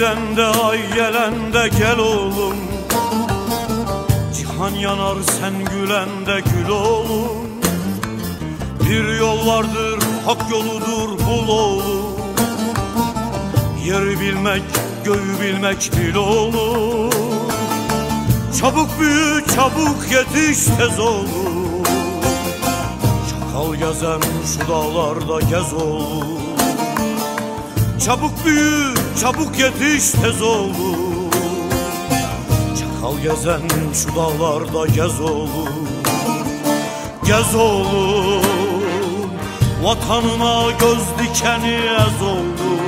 Düşende ay gelende gel oğlum. Cihan yanar sen gülende gül oğlum. Bir yol vardır hak yoludur bul oğlum. Yeri bilmek göğü bilmek bil oğlum. Çabuk büyü çabuk yetiş tez oğlum. Çakal gezen şu dağlarda gez oğlum Çabuk büyü, çabuk yetiş tez oğlum Çakal gezen şu dağlarda gez oğlum Gez oğlum Vatanına göz dikeni ez oğlum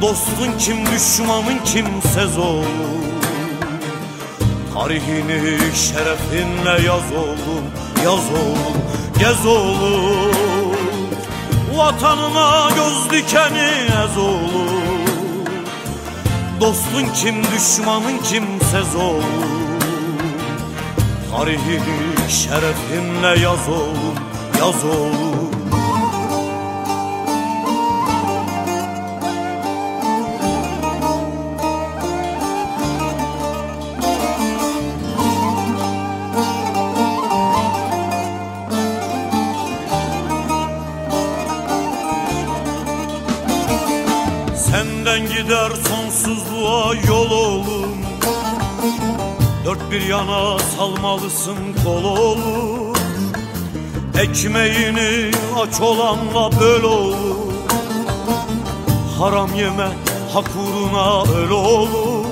Dostun kim, düşmanın kimsez oğlum Tarihini şerefinle yaz oğlum, yaz oğlum, gez oğlum Vatanına göz dikeni ez oğlum Dostun kim düşmanın kimsez oğlum Tarihini şerefinle yaz oğlum yaz oğlum Senden gider sonsuzluğa yol oğlum. Dört bir yana salmalısın kol oğlum. Ekmeğini aç olanla böl oğlum. Haram yeme hak uğruna öl oğlum.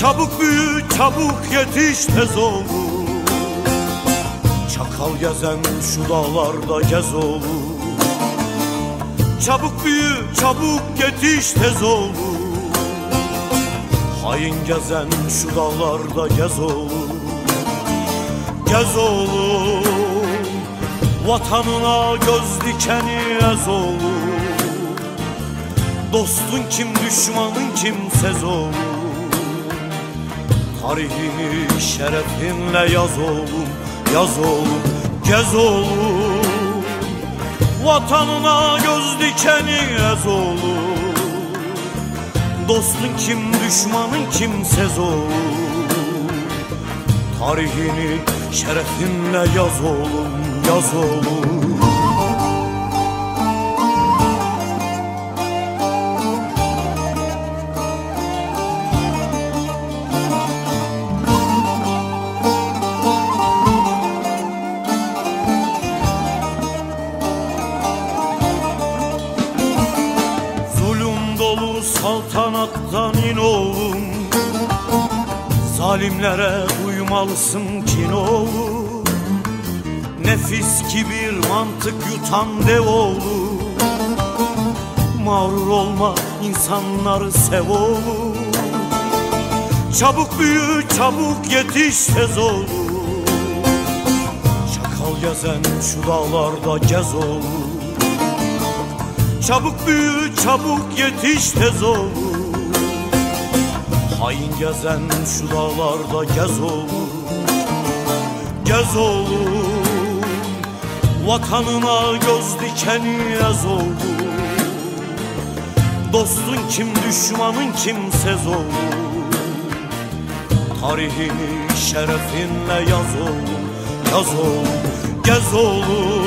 Çabuk büyü çabuk yetiş tez oğlum. Çakal gezen şu dağlarda gez oğlum Çabuk büyü, çabuk yetiş tez oğlum Hain gezen şu dağlarda gez oğlum Gez oğlum Vatanına göz dikeni ez oğlum Dostun kim, düşmanın kimsez oğlum Tarihini şerefinle yaz oğlum, yaz oğlum, gez oğlum Vatanına göz dikeni ez oğlum Dostun kim düşmanın kimsez oğlum Tarihini şerefinle yaz oğlum yaz oğlum saltanattan in oğlum. Zalimlere uymalısın kin oğlum Nefis kibir mantık yutan dev oğlum Mağrur olma insanları sev oğlum Çabuk büyü çabuk yetiş tez oğlum Çakal gezen şu dağlarda gez oğlum Çabuk büyü çabuk yetiş tez oğlum Hain gezen şu dağlarda gez oğlum Gez oğlum. Vatanına göz dikeni ez oğlum. Dostun kim düşmanın kimsez oğlum. Tarihini şerefinle yaz oğlum Yaz oğlum gez oğlum.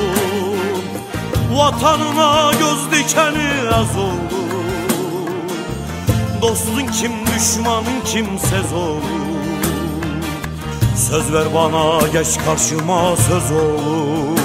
Vatanına göz dikeni ez oğlum Dostun kim düşmanın kimsez oğlum Söz ver bana geç karşıma söz oğlum